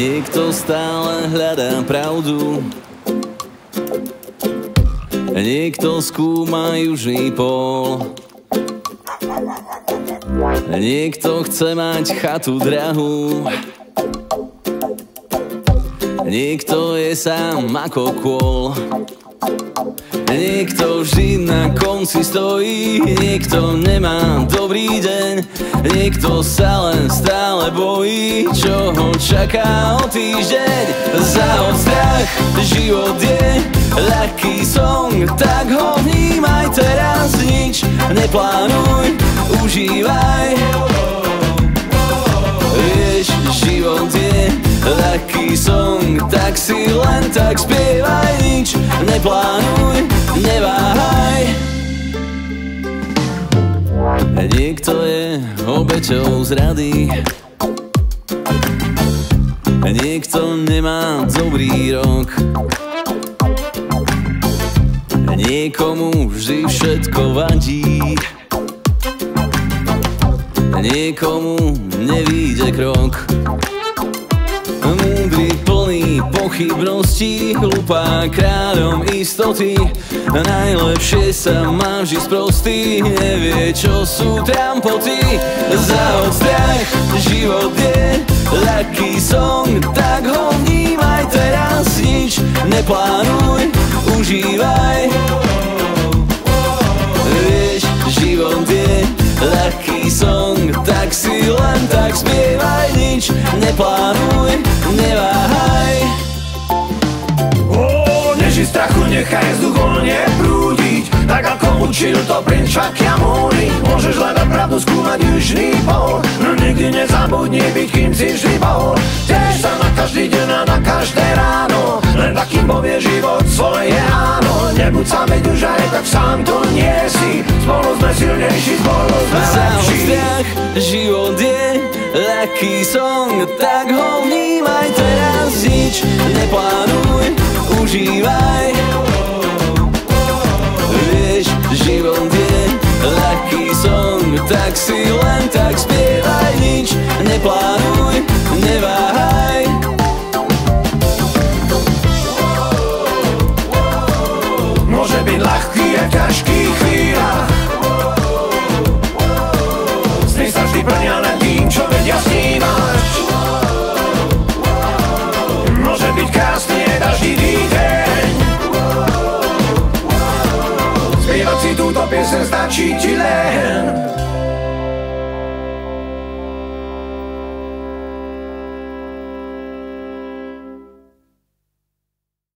Niekto stále hľadá pravdu. Niekto skúma južný pol Niekto chce mať chatu drahú Niekto je sám ako kôl Niekto vždy na konci stojí, niekto nemá dobrý deň, niekto sa len stále bojí, čo ho čaká o týždeň. Za strach, život je ľahký song, tak ho vnímaj teraz nič, neplánuj, užívaj. Vieš, život je ľahký song, tak si len tak spievaj nič, neplánuj, neváhaj. Niekto je obeťou zrady, niekto nemá dobrý rok. Niekomu vždy všetko vadí, niekomu nevíde krok. Múdry plný pochybností, hlupá kráľom istoty. Najlepšie sa má vždy sprostý, nevie čo sú trampoty. Za strach, život je ľahký song, tak ho vnímaj teraz nič, neplánuj, užívaj. Neplánuj, neváhaj. Ó, neži strachu, nechaj vzduch voľne prúdiť Tak ako učil to princ Shakyamuni Môžeš hľadať pravdu, skúmať južný pol No nikdy nezabudni byť, kým si vždy bol Tiež sa na každý deň a na každé ráno. Len takým povie život svoje áno. Nebuď sám, veď už aj tak sám to nie si. Spolu sme silnejší, spolu sme lepší. život je ľahký song, tak ho vnímaj teraz nič, neplánuj, užívaj. Spievať si túto piesen stačí ti len